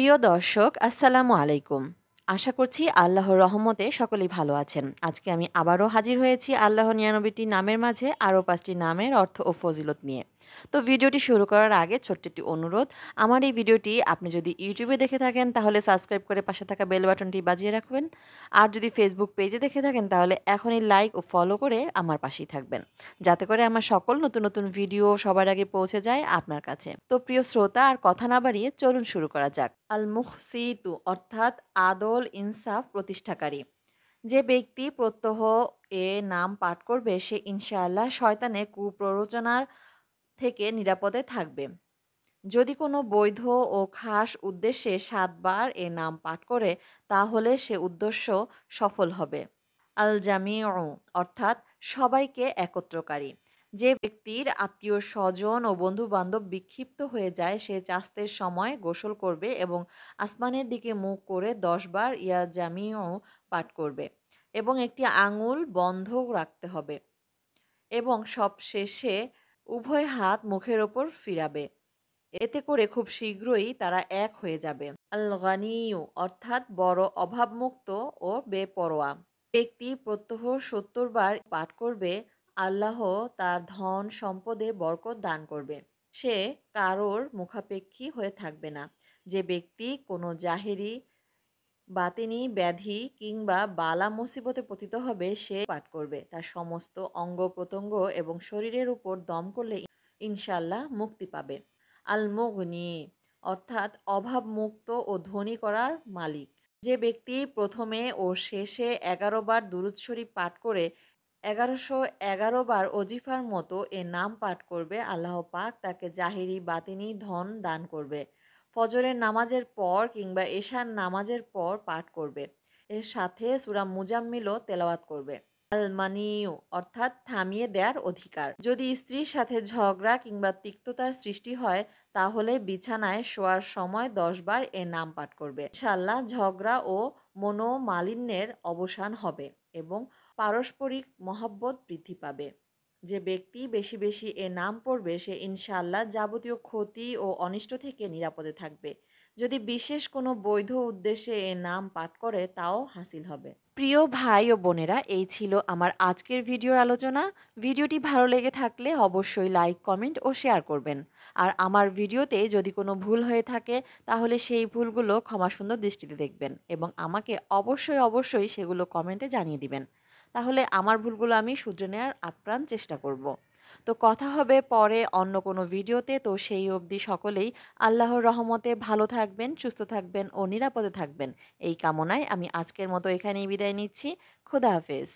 প্রিয় দর্শক, আসসালামু আলাইকুম। আশা করছি আল্লাহর রহমতে সকলেই ভালো আছেন। আজকে আমি আবারও হাজির হয়েছি আল্লাহ নিরানব্বইটি নামের মাঝে, আরও পাঁচটি নামের অর্থ ও ফজিলত নিয়ে। তো ভিডিওটি শুরু করার আগে ছোট্ট একটি অনুরোধ, আমার এই ভিডিওটি আপনি যদি ইউটিউবে দেখে থাকেন, তাহলে সাবস্ক্রাইব করে পাশে থাকা বেল বাটনটি বাজিয়ে রাখবেন। আর যদি ফেসবুক পেজে দেখে থাকেন, তাহলে এখনই লাইক ও ফলো করে আমার পাশেই থাকবেন। যাতে করে আমার সকল নতুন নতুন ভিডিও সবার আগে পৌঁছে যায় আপনার কাছে। তো প্রিয় শ্রোতা, আর কথা না বাড়িয়ে চলুন শুরু করা যাক। আল মুহসিতু অর্থাৎ আদল ইনসাফ প্রতিষ্ঠাকারী। যে ব্যক্তি প্রত্যহ এ নাম পাঠ করবে, সে ইনশাআল্লাহ শয়তানে কুপ্ররোচনার থেকে নিরাপদে থাকবে। যদি কোনো বৈধ ও খাস উদ্দেশ্যে সাতবার এ নাম পাঠ করে, তাহলে সে উদ্দেশ্য সফল হবে। আল জামিউ অর্থাৎ সবাইকে একত্রকারী। যে ব্যক্তির আত্মীয় স্বজন ও বন্ধু বান্ধব বিক্ষিপ্ত হয়ে যায়, সে চাস্তের সময় গোসল করবে এবং আসমানের দিকে মুখ করে দশবার ইয়া জামিও পাঠ করবে এবং একটি আঙুল বন্ধ রাখতে হবে এবং সব শেষে উভয় হাত মুখের ওপর ফিরাবে। এতে করে খুব শীঘ্রই তারা এক হয়ে যাবে। আল গানিউ অর্থাৎ বড় অভাবমুক্ত ও বেপরোয়া ব্যক্তি প্রত্যহ সত্তর বার পাঠ করবে আল্লাহ তার ধন সম্পদে বরকত দান করবে। সে কারোর মুখাপেক্ষী হয়ে থাকবে না। যে ব্যক্তি কোনো জাহেরি, বাতিনি, ব্যাধি কিংবা বালা মুসিবতে পতিত হবে, সে পাঠ করবে। তার সমস্ত অঙ্গ প্রত্যঙ্গ এবং শরীরের উপর দম করলে ইনশাল্লাহ মুক্তি পাবে। আল মুগনি অর্থাৎ অভাব মুক্ত ও ধনী করার মালিক। যে ব্যক্তি প্রথমে ও শেষে এগারো বার দুরুদ শরীফ পাঠ করে এগারোশো এগারো বার অজিফার মতো এ নাম পাঠ করবে, আল্লাহ পাক তাকে জাহিরি, বাতিনি, ধন দান করবে। ফজরের নামাজের পর কিংবা এশার নামাজের পর পাঠ করবে। এর সাথে সুরা মুজাম্মিলও তেলাওয়াত করবে। আলমানিউ অর্থাৎ থামিয়ে দেওয়ার অধিকার। যদি স্ত্রীর সাথে ঝগড়া কিংবা তিক্ততার সৃষ্টি হয়, তাহলে বিছানায় শোয়ার সময় দশবার এ নাম পাঠ করবে। ইনশাল্লাহ ঝগড়া ও মনোমালিন্যের অবসান হবে এবং পারস্পরিক মহাব্বত বৃদ্ধি পাবে। যে ব্যক্তি বেশি বেশি এ নাম পড়বে, সে ইনশাল্লাহ যাবতীয় ক্ষতি ও অনিষ্ট থেকে নিরাপদে থাকবে। যদি বিশেষ কোনো বৈধ উদ্দেশ্যে এ নাম পাঠ করে, তাও হাসিল হবে। প্রিয় ভাই ও বোনেরা, এই ছিল আমার আজকের ভিডিওর আলোচনা। ভিডিওটি ভালো লেগে থাকলে অবশ্যই লাইক, কমেন্ট ও শেয়ার করবেন। আর আমার ভিডিওতে যদি কোনো ভুল হয়ে থাকে, তাহলে সেই ভুলগুলো ক্ষমা সুন্দর দৃষ্টিতে দেখবেন এবং আমাকে অবশ্যই অবশ্যই সেগুলো কমেন্টে জানিয়ে দিবেন। তাহলে আমার ভুলগুলো আমি শুধরে নেওয়ার আপ্রাণ চেষ্টা করব। তো কথা হবে পরে অন্য কোনো ভিডিওতে। তো সেই অবধি সকলেই আল্লাহর রহমতে ভালো থাকবেন, সুস্থ থাকবেন ও নিরাপদে থাকবেন। এই কামনায় আমি আজকের মতো এখানেই বিদায় নিচ্ছি। খুদা হাফেজ।